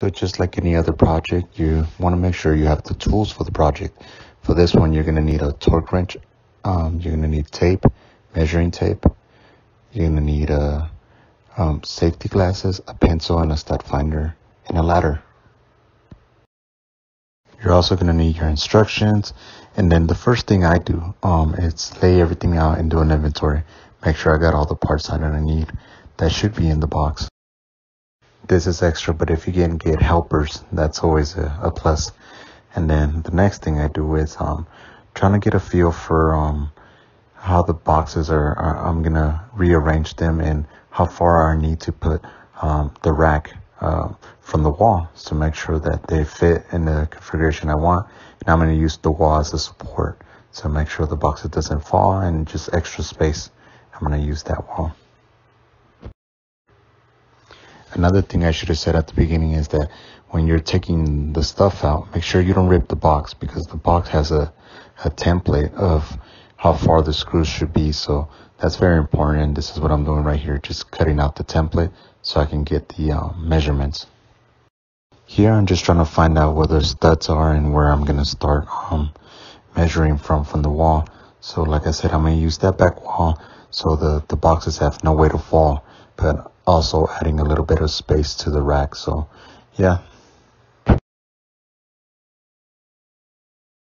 So just like any other project, you want to make sure you have the tools for the project. For this one, you're going to need a torque wrench. Um, you're going to need tape, measuring tape. You're going to need a um, safety glasses, a pencil, and a stud finder, and a ladder. You're also going to need your instructions. And then the first thing I do um, is lay everything out and do an inventory. Make sure I got all the parts that I need. That should be in the box this is extra, but if you can get helpers, that's always a, a plus. And then the next thing I do is um, trying to get a feel for um, how the boxes are, are, I'm gonna rearrange them and how far I need to put um, the rack uh, from the wall to make sure that they fit in the configuration I want. And I'm gonna use the wall as a support to make sure the box doesn't fall and just extra space. I'm gonna use that wall. Another thing I should have said at the beginning is that when you're taking the stuff out, make sure you don't rip the box because the box has a, a template of how far the screws should be. So that's very important. And this is what I'm doing right here, just cutting out the template so I can get the um, measurements. Here I'm just trying to find out where the studs are and where I'm going to start um, measuring from from the wall. So like I said, I'm going to use that back wall so the, the boxes have no way to fall. But also adding a little bit of space to the rack. So yeah.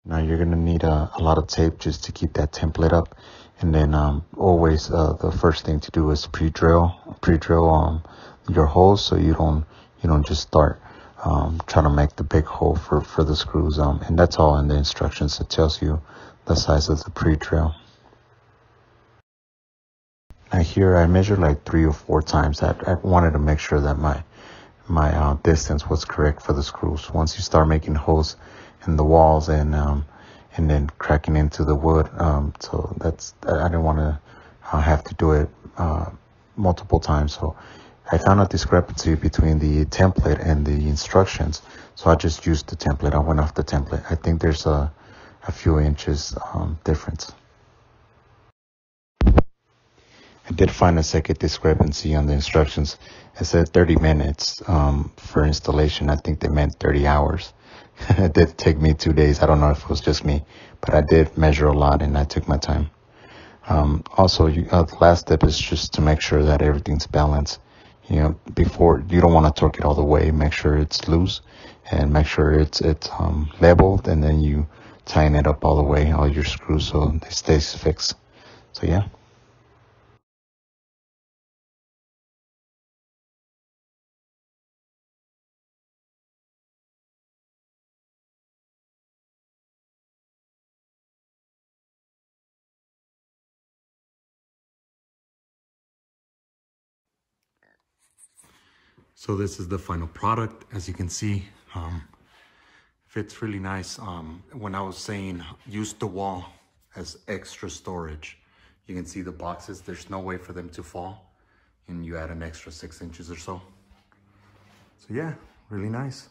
Now you're going to need a, a, lot of tape just to keep that template up. And then um, always uh, the first thing to do is pre-drill, pre-drill um, your holes so you don't you don't just start um, trying to make the big hole for, for the screws. Um, and that's all in the instructions. It tells you the size of the pre-drill. Here I measured like three or four times. I, I wanted to make sure that my my uh, distance was correct for the screws. Once you start making holes in the walls and um, and then cracking into the wood, um, so that's I didn't want to uh, have to do it uh, multiple times. So I found a discrepancy between the template and the instructions. So I just used the template. I went off the template. I think there's a a few inches um, difference. I did find a second discrepancy on the instructions. It said 30 minutes um, for installation. I think they meant 30 hours. it did take me two days. I don't know if it was just me, but I did measure a lot and I took my time. Um, also, you, uh, the last step is just to make sure that everything's balanced. You know, before you don't want to torque it all the way. Make sure it's loose and make sure it's it's um, leveled, and then you tighten it up all the way, all your screws, so it stays fixed. So yeah. So this is the final product. As you can see, um, fits really nice. Um, when I was saying use the wall as extra storage, you can see the boxes. There's no way for them to fall. And you add an extra six inches or so. So yeah, really nice.